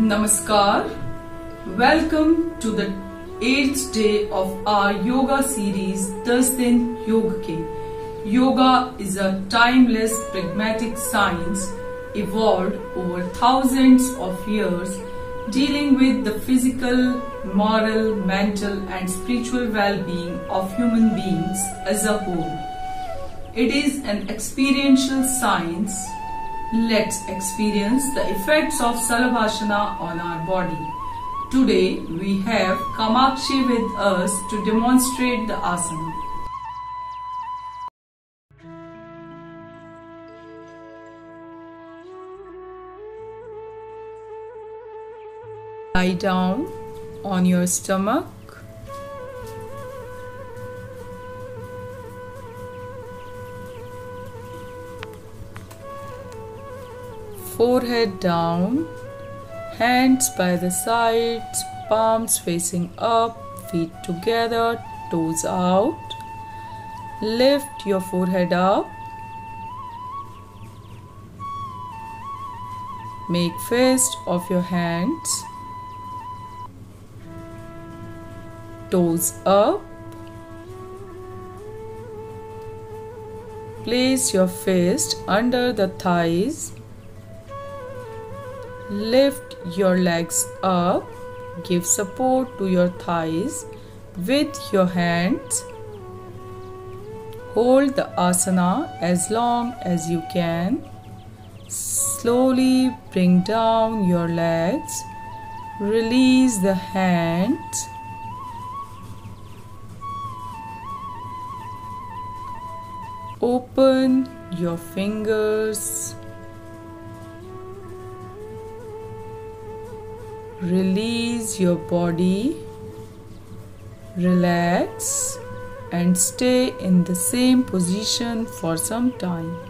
Namaskar. Welcome to the 8th day of our yoga series Thursday Yoga Yoga is a timeless pragmatic science evolved over thousands of years dealing with the physical, moral, mental and spiritual well-being of human beings as a whole. It is an experiential science Let's experience the effects of Shalabhasana on our body. Today we have Kamakshi with us to demonstrate the asana. Lie down on your stomach. Forehead down, hands by the sides, palms facing up, feet together, toes out. Lift your forehead up. Make fist of your hands. Toes up. Place your fist under the thighs. Lift your legs up. Give support to your thighs with your hands. Hold the asana as long as you can. Slowly bring down your legs. Release the hands. Open your fingers. Release your body. Relax and stay in the same position for some time.